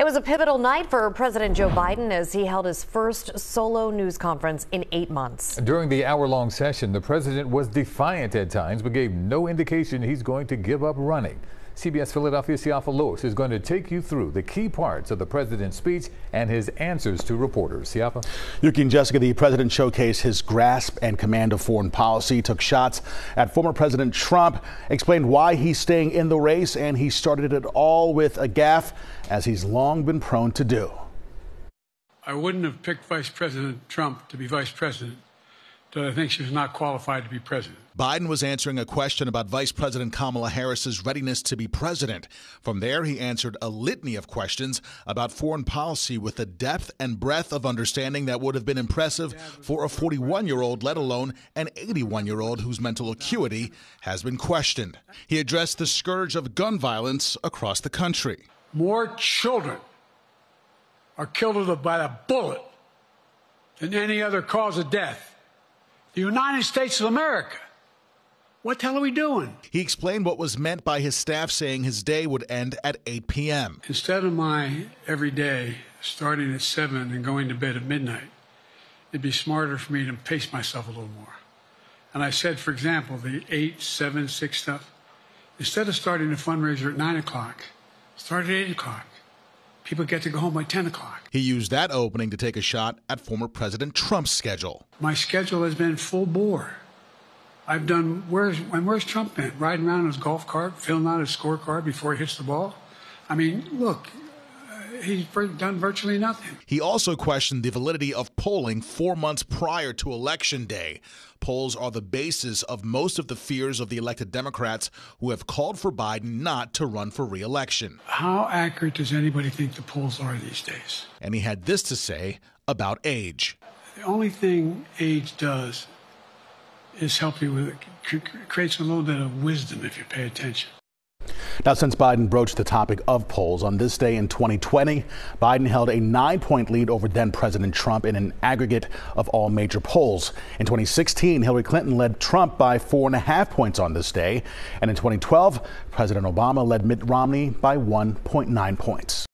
It was a pivotal night for President Joe Biden as he held his first solo news conference in eight months. During the hour long session, the president was defiant at times, but gave no indication he's going to give up running. CBS Philadelphia Siafa Lewis is going to take you through the key parts of the president's speech and his answers to reporters. Siafa. Yuki and Jessica, the president showcased his grasp and command of foreign policy, took shots at former President Trump, explained why he's staying in the race, and he started it all with a gaffe, as he's long been prone to do. I wouldn't have picked Vice President Trump to be vice president that I think she was not qualified to be president. Biden was answering a question about Vice President Kamala Harris's readiness to be president. From there, he answered a litany of questions about foreign policy with a depth and breadth of understanding that would have been impressive for a 41 year old, let alone an 81 year old whose mental acuity has been questioned. He addressed the scourge of gun violence across the country. More children are killed by a bullet than any other cause of death the United States of America. What the hell are we doing? He explained what was meant by his staff saying his day would end at 8 p.m. Instead of my every day starting at 7 and going to bed at midnight, it'd be smarter for me to pace myself a little more. And I said, for example, the 8, 7, 6 stuff, instead of starting a fundraiser at 9 o'clock, start at 8 o'clock. People get to go home by 10 o'clock. He used that opening to take a shot at former President Trump's schedule. My schedule has been full bore. I've done, where's, and where's Trump been? Riding around in his golf cart, filling out his scorecard before he hits the ball? I mean, look, he's done virtually nothing. He also questioned the validity of polling four months prior to Election Day. Polls are the basis of most of the fears of the elected Democrats who have called for Biden not to run for reelection. How accurate does anybody think the polls are these days? And he had this to say about age. The only thing age does is help you with it, creates a little bit of wisdom if you pay attention. Now, since Biden broached the topic of polls on this day in 2020, Biden held a nine point lead over then President Trump in an aggregate of all major polls. In 2016, Hillary Clinton led Trump by four and a half points on this day. And in 2012, President Obama led Mitt Romney by 1.9 points.